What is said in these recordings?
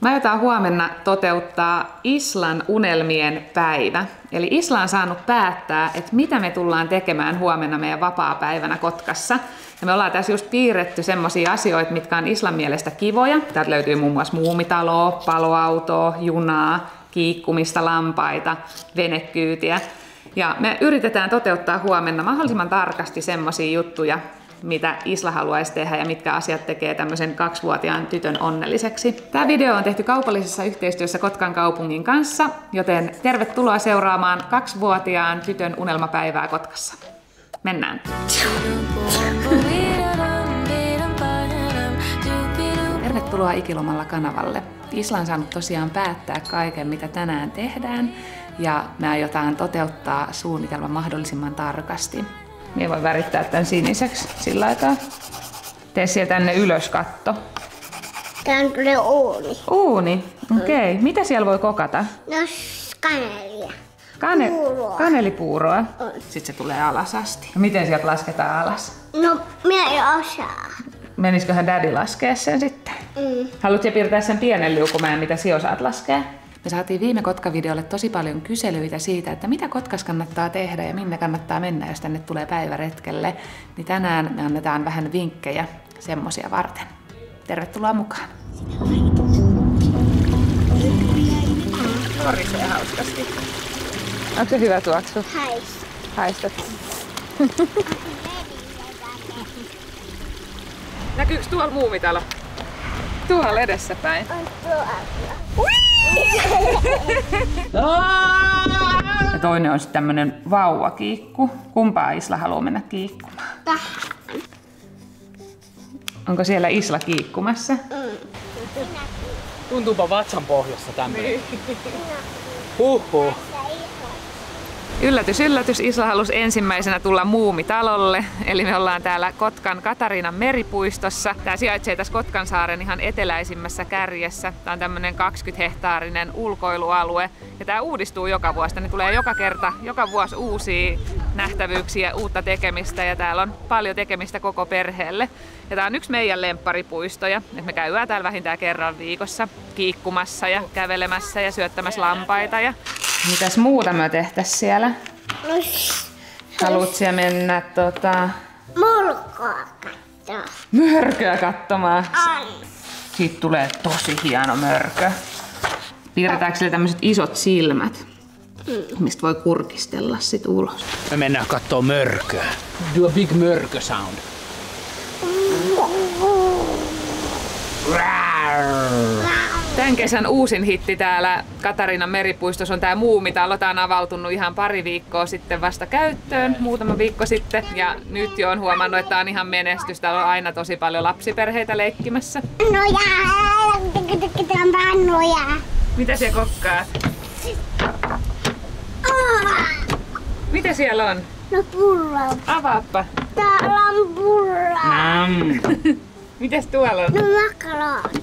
Mä aiotaan huomenna toteuttaa Islan unelmien päivä. Eli Isla on saanut päättää, että mitä me tullaan tekemään huomenna meidän vapaa-päivänä Kotkassa. Ja me ollaan tässä just piirretty semmosia asioita, mitkä on Islan mielestä kivoja. Täältä löytyy muun muassa muumitaloa, paloautoa, junaa, kiikkumista, lampaita, venekyytiä. Ja me yritetään toteuttaa huomenna mahdollisimman tarkasti semmosia juttuja, mitä Isla haluaisi tehdä ja mitkä asiat tekee tämmöisen kaksivuotiaan tytön onnelliseksi. Tämä video on tehty kaupallisessa yhteistyössä Kotkan kaupungin kanssa, joten tervetuloa seuraamaan kaksivuotiaan tytön unelmapäivää Kotkassa. Mennään. Tervetuloa Ikilomalla kanavalle. Isla on saanut tosiaan päättää kaiken, mitä tänään tehdään, ja me aiotaan toteuttaa suunnitelma mahdollisimman tarkasti. Minä voin värittää tämän siniseksi sillä aikaa. Tee sieltä tänne ylös katto. Tää tulee uuni. Uuni, okei. Okay. Mitä siellä voi kokata? No kanelia. Kane- Puuroa. kanelipuuroa. On. Sitten se tulee alas asti. No miten sieltä lasketaan alas? No minä en osaa. Menisiköhän daddy laskea sen sitten? Mm. Haluatko piirtää sen pienen liukumäen, mitä sinä osaat laskea? Me saatiin viime Kotka-videolle tosi paljon kyselyitä siitä, että mitä Kotkas kannattaa tehdä ja minne kannattaa mennä, jos tänne tulee päiväretkelle. Niin tänään me annetaan vähän vinkkejä semmosia varten. Tervetuloa mukaan! Korisee hauskasti. Onko se hyvä tuoksu? Hais. Haistat. Näkyykö tuolla muumitalo? Tuolla edessäpäin. On tuolla. Ja toinen on sitten tämmönen vauvakiikku. Kumpaa Isla haluaa mennä kiikkumaan? Tähän. Onko siellä Isla kiikkumassa? Tuntuupa vatsan pohjassa tämmöinen. Huhhuh. Yllätys, yllätys. Isla halusi ensimmäisenä tulla muumitalolle. Eli me ollaan täällä Kotkan Katarinan meripuistossa. Tää sijaitsee tässä Kotkansaaren ihan eteläisimmässä kärjessä. Tää on tämmönen 20 hehtaarinen ulkoilualue. Ja tää uudistuu joka vuosi. Tänne tulee joka kerta, joka vuosi uusia nähtävyyksiä, uutta tekemistä. Ja täällä on paljon tekemistä koko perheelle. Ja tää on yksi meidän lempparipuistoja. Et me käydään täällä vähintään kerran viikossa kiikkumassa ja kävelemässä ja syöttämässä lampaita. Ja... Mitäs muuta me tehtäis siellä? Haluat siellä mennä tota, mulkoa katsoa. mörköä katsomaan? On. Siitä tulee tosi hieno mörkö. Piirretäänkö sille tämmöiset isot silmät, mistä voi kurkistella sit ulos? Me mennään kattoo mörköä. Do a big mörkö sound. Tämän kesän uusin hitti täällä Katarinan meripuistossa on tämä muumitalo. Tämä on avautunut ihan pari viikkoa sitten vasta käyttöön, muutama viikko sitten. Ja nyt jo on huomannut, että tämä on ihan menestys. Täällä on aina tosi paljon lapsiperheitä leikkimässä. No ja, tehdään pannuja. Mitä siellä kokkaa? Mitä siellä on? No pulla. Avaappa. Täällä on pulla. Nam. Mitäs tuolla on? No makaroni.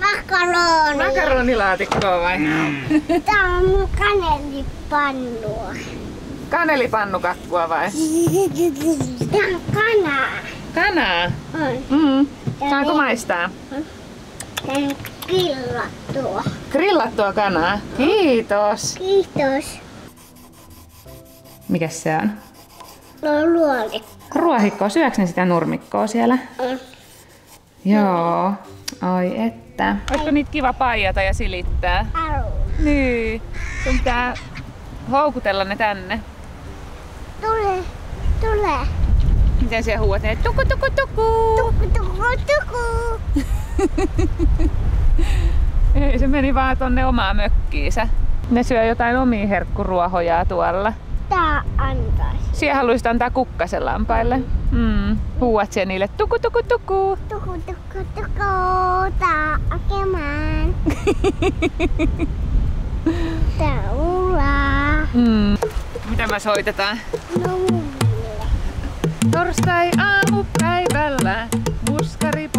Makaroni. Makaronilaatikkoa vai? Tää on kanelipannua. Kanelipannukakkua vai? Tää on kanaa. Kanaa. On. Mm. Saanko maistaa? Tää on grillattua. Grillattua kanaa. Kiitos. Kiitos. Mikäs se on? No luoli. Ruohikkoa. Syöks ne sitä nurmikkoa siellä? On. Joo. Ai että. Olisiko niitä kiva paijata ja silittää? Au. Niin. Sun pitää houkutella ne tänne. Tule. Tule. Miten siellä huuat ne? Tuku, tuku, tuku. Tuku, tuku, tuku. Ei, se meni vaan tonne omaa mökkiinsä. Ne syö jotain omia herkkuruohojaa tuolla. Tää antaisi. Siellä haluaisit antaa kukkasen lampaille. Mm. Huuat siellä niille tuku tuku tuku. Tuku, tuku, tuku. Tää hakemaan. Tää ulaa. Mm. Mitä me soitetaan? No. Torstai aamupäivällä muskari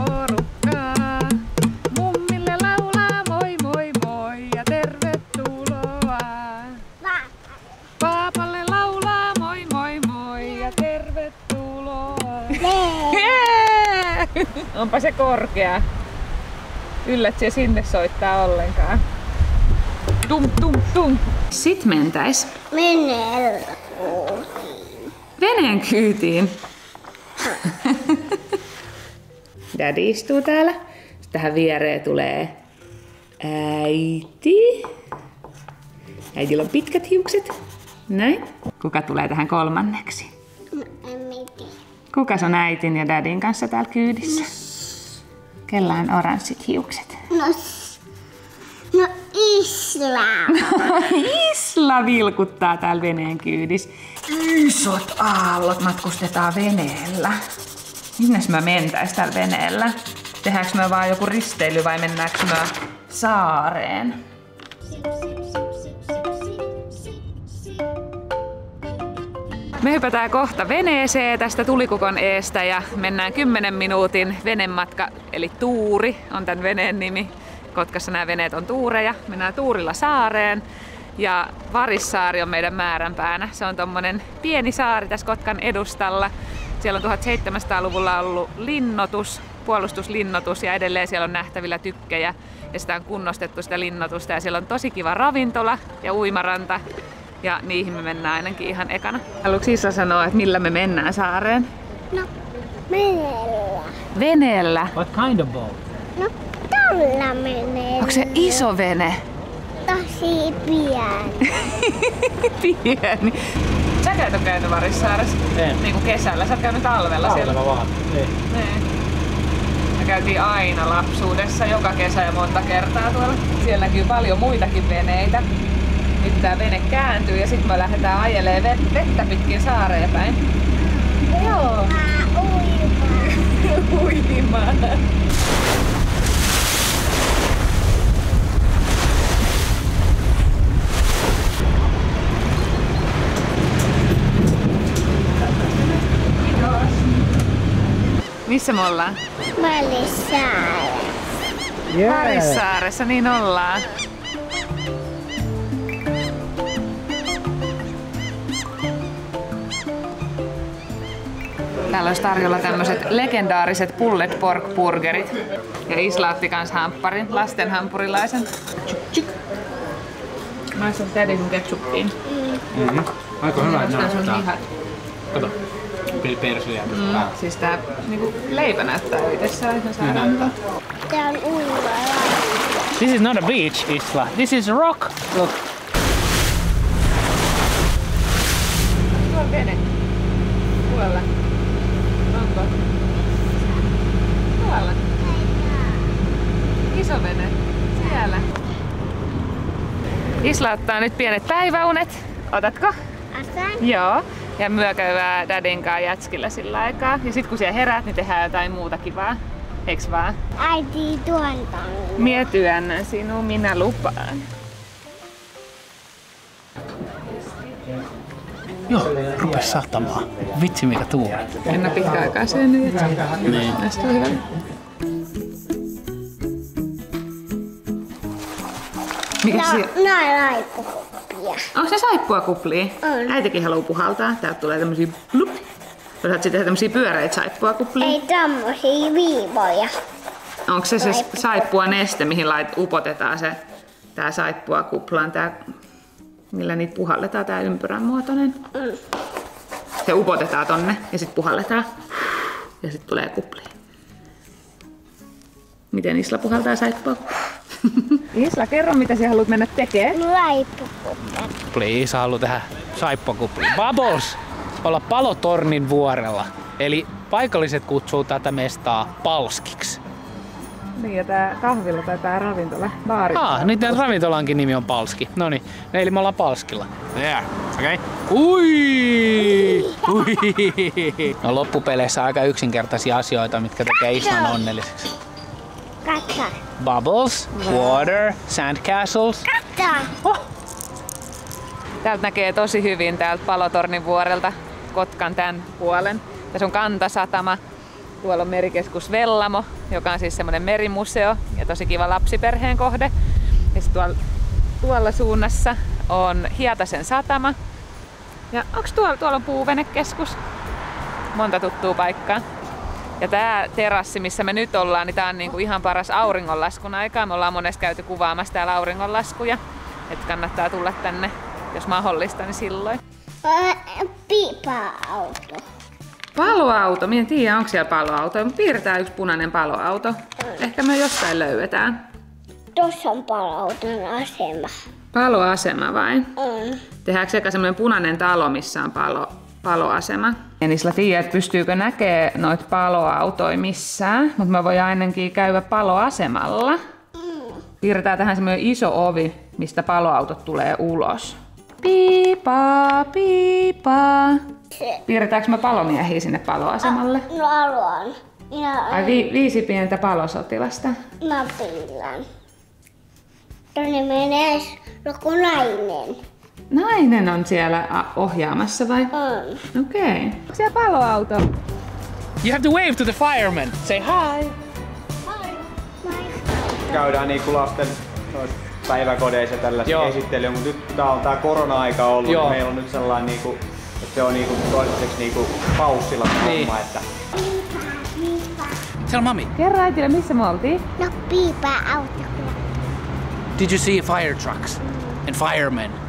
Onpa se korkea. Yllät se sinne soittaa ollenkaan. Tum, tum, tum. Sitten mentäis Menellä. veneen kyytiin. Daddy istuu täällä. Sitten tähän viereen tulee äiti. Äidillä on pitkät hiukset. Näin. Kuka tulee tähän kolmanneksi? En mitään. Kuka on äitin ja dadin kanssa täällä kyydissä? Kellä on oranssit hiukset? No, no islam. Isla vilkuttaa täällä veneen kyydissä. Isot aallot matkustetaan veneellä. Minnes mä mentäis täällä veneellä? Tehdäänkö me vaan joku risteily vai mennäänkö me saareen? Me hypätään kohta veneeseen tästä tulikukon eestä ja mennään 10 minuutin venematka, eli tuuri on tämän veneen nimi. Kotkassa nämä veneet on tuureja. Mennään tuurilla saareen ja Varissaari on meidän määränpäänä. Se on tommonen pieni saari tässä Kotkan edustalla. Siellä on 1700-luvulla ollut linnoitus, puolustuslinnoitus ja edelleen siellä on nähtävillä tykkejä ja sitä on kunnostettu sitä linnoitusta ja siellä on tosi kiva ravintola ja uimaranta ja niihin me mennään ainakin ihan ekana. Haluatko Isla sanoa, että millä me mennään saareen? No, menellä. Veneellä. What kind of boat? No, tällä menellä. Onko se iso vene? Tosi pieni. Pieni. Sä ole käynyt Varissaaressa? En. Niin kuin kesällä. Sä oot käynyt talvella siellä. Talvella vaan. Ei. Niin. Me käytiin aina lapsuudessa joka kesä ja monta kertaa tuolla. Siellä näkyy paljon muitakin veneitä. Nyt tää vene kääntyy ja sitten me lähdetään ajelee vet- vettä pitkin saareen päin. Joo. Uimaan. Uimaan. Missä me ollaan? Välissä. Varissaaressa, niin ollaan. Täällä olisi tarjolla tämmöiset legendaariset pulled pork burgerit. Ja Isla otti kans hampparin, lasten hampurilaisen. Tsyk, tsyk. Mä oon tädi sun ketsuppiin. Mm-hmm. Aika hyvä sun näyttää. hihat. Kato. Persiä. Mm. Siis tää niinku, leipä näyttää itsessään, että saadaan mm. Tää on uimaa. This is not a beach, Isla. This is rock. Look. Tuolla vene. Tuolla. Onko? Tuolla. Iso vene. Siellä. Isla ottaa nyt pienet päiväunet. Otatko? Asan. Joo. Ja myökäyvää dadin kanssa jätskillä sillä aikaa. Ja sit kun siellä heräät, niin tehdään jotain muuta kivaa. Eiks vaan? Äiti tuon. Mie työnnän sinun, minä lupaan. Joo, rupes satamaan. Vitsi mikä tuuli. En oo pitkään aikaa syönyt. Niin. Tästä on hyvä. Mikä No, siellä? no. Onko se saippua kuplia? On. Äitikin haluaa puhaltaa. Täältä tulee tämmösiä blup. Osaat sitten tehdä tämmösiä pyöreitä saippua kuplia. Ei tommosia viivoja. Onko se se Saippua. neste, mihin lait, upotetaan se tää saippua kuplaan, tää, millä niitä puhalletaan, tää ympyrän muotoinen? Mm. Se upotetaan tonne ja sitten puhalletaan. Ja sitten tulee kupli. Miten Isla puhaltaa saippua? Isla, kerro mitä sä haluat mennä tekemään. Laippukuppia. Please, haluan tehdä saippakupli. Bubbles! Olla palotornin vuorella. Eli paikalliset kutsuu tätä mestaa palskiksi. Niin, ja tää kahvila tai tää ravintola, baari. Ah, nyt tämän ravintolankin nimi on Palski. No niin, eli me ollaan Palskilla. There, okei. Okay. Ui! Ui! No loppupeleissä aika yksinkertaisia asioita, mitkä tekee Islan onnelliseksi. Katso. Bubbles, water, sandcastles. Katso. Täältä näkee tosi hyvin täältä Palotornin vuorelta Kotkan tämän puolen. Tässä on Kantasatama. Tuolla on merikeskus Vellamo, joka on siis semmoinen merimuseo ja tosi kiva lapsiperheen kohde. Ja tuolla, tuolla suunnassa on Hietasen satama. Ja onks tuolla, tuolla on puuvenekeskus? Monta tuttua paikkaa. Ja tämä terassi, missä me nyt ollaan, niin tämä on niinku ihan paras auringonlaskun aikaa. Me ollaan monesti käyty kuvaamassa täällä auringonlaskuja. Että kannattaa tulla tänne, jos mahdollista, niin silloin. Piipa-auto. Paloauto, minä en tiedä onko siellä paloauto, mutta piirretään yksi punainen paloauto. Ehkä me jostain löydetään. Tuossa on paloauton asema. Paloasema vai? On. Tehdäänkö sekä semmoinen punainen talo, missä on palo, paloasema? En Isla tiedä, että pystyykö näkee noita paloautoja missään, mutta mä voin ainakin käydä paloasemalla. Piirretään tähän semmoinen iso ovi, mistä paloautot tulee ulos. Piipaa, piipaa. Piirretäänkö me palomiehiä sinne paloasemalle? No haluan. Minä Ai vi- viisi pientä palosotilasta. mä piilän. Tonne menee joku nainen. Nainen on siellä ohjaamassa vai? On. Okei. Okay. Siellä paloauto. You have to wave to the fireman. Say hi. käydään niinku lasten päiväkodeissa tällaisia Joo. esittelyjä, mutta nyt tää on tää korona-aika ollut, Joo. niin meillä on nyt sellainen niinku, että se on niinku toistaiseksi niinku paussilla Niin. homma, että Tell mommy. Kerro äitille, missä me oltiin? No piipa-auto. Did you see fire trucks and firemen?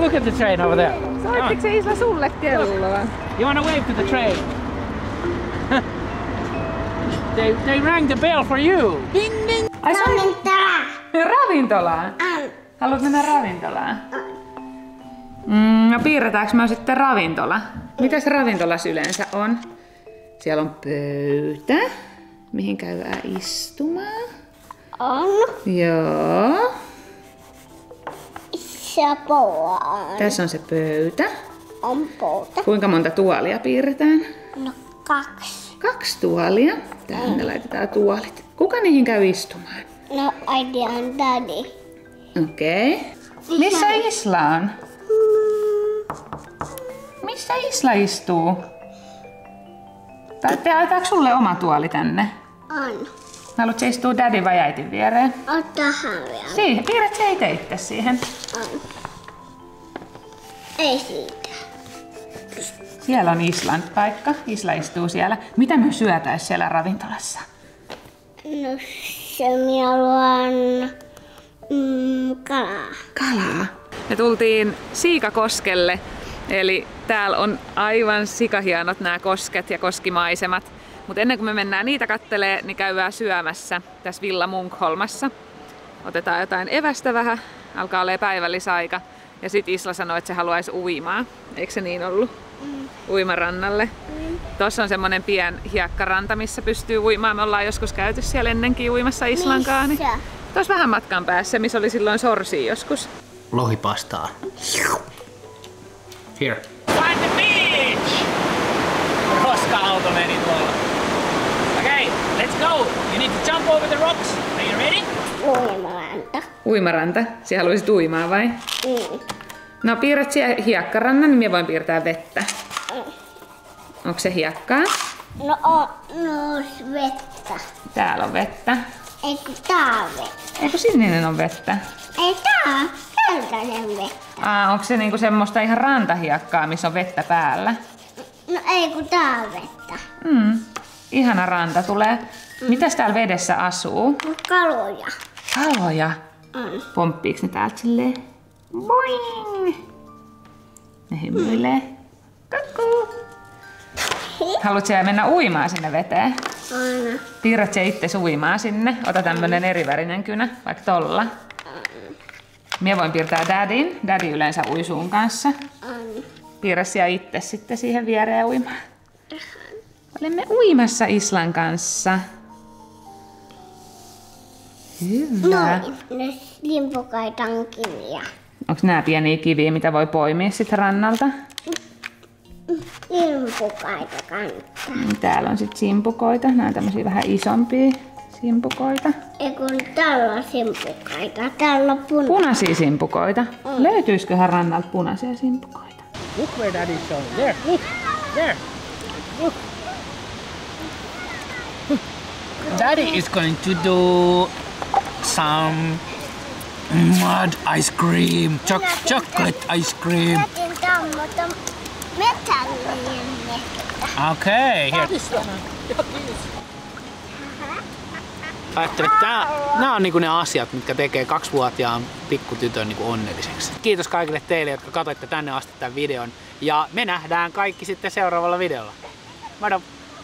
Look at the train over there. Soittiko se Isla sulle kelloa? You wanna wave to the train? they, they rang the bell for you. Ding ding. Ai se on Ravintola. ravintolaan. On. Haluat mennä ravintolaan? Mm, no piirretäänkö me sitten ravintola? Mitäs ravintolas yleensä on? Siellä on pöytä, mihin käydään istumaan. On. Joo. Se on. Tässä on se pöytä. On pouta. Kuinka monta tuolia piirretään? No kaksi. Kaksi tuolia. Tähän laitetaan tuolit. Kuka niihin käy istumaan? No äiti on daddy. Okei. Okay. Missä Isla on? Missä Isla istuu? Tai Otetaanko sulle oma tuoli tänne? On. Haluatko istua daddy vai äitin viereen? Otahan vielä. Siihen, piirrät se itse itse siihen. On. Ei siitä. Siellä on Islan paikka. Isla istuu siellä. Mitä me syötäis siellä ravintolassa? No se minä haluan mm, kalaa. Kalaa. Me tultiin Siikakoskelle, eli täällä on aivan sikahienot nämä kosket ja koskimaisemat. Mutta ennen kuin me mennään niitä kattelee, niin käydään syömässä tässä Villa Munkholmassa. Otetaan jotain evästä vähän, alkaa olla päivällisaika. Ja sitten Isla sanoi, että se haluaisi uimaa. Eikö se niin ollut? Mm. Uimarannalle. Mm. Tuossa on semmonen pien hiekkaranta, missä pystyy uimaan. Me ollaan joskus käyty siellä ennenkin uimassa Islankaan. Niin Missä? Tuossa vähän matkan päässä, missä oli silloin sorsi joskus. Lohipastaa. Here. Find the beach! Roska-auto meni tuolla. Go. You need to jump over the rocks. Are you ready? Uimalanta. Uimaranta. Siellä haluaisit uimaa vai? Mm. No piirrät siellä hiekkarannan, niin minä voin piirtää vettä. Onko se hiekkaa? No on no, vettä. Täällä on vettä. Ei tää on vettä. Eikö sininen on vettä? Ei tää on keltainen vettä. Aa, onko se niinku semmoista ihan rantahiekkaa, missä on vettä päällä? No ei kun tää on vettä. Mm. Ihana ranta tulee. Mitäs täällä vedessä asuu? Kaloja. Kaloja. On. Pomppiiks ne täältä silleen? Boing! Ne hymyilee. Kukkuu! Haluatko mennä uimaan sinne veteen? Aina. Piirrät se itse uimaan sinne. Ota tämmönen erivärinen kynä, vaikka tolla. Mie voin piirtää dadin. Daddy yleensä ui sun kanssa. On. Piirrä siellä itse sitten siihen viereen uimaan. Olemme uimassa Islan kanssa. Hyvä. Noin. Ne limpukaita on kiviä. Onko nämä pieniä kiviä, mitä voi poimia sitten rannalta? Limpukaita kannattaa. Täällä on sitten simpukoita. Nämä on tämmöisiä vähän isompia simpukoita. Ei kun täällä on simpukaita. Täällä on puna. Punaisia simpukoita. Löytyisiköhän rannalta punaisia simpukoita? Look where daddy's showing. There, look. There. Look. Daddy is going to do some mud ice cream, choc- chocolate ice cream. okay, Ajattelin, että tää, nämä on niinku ne asiat, mitkä tekee kaksivuotiaan pikkutytön niinku onnelliseksi. Kiitos kaikille teille, jotka katsoitte tänne asti tämän videon. Ja me nähdään kaikki sitten seuraavalla videolla. Moro!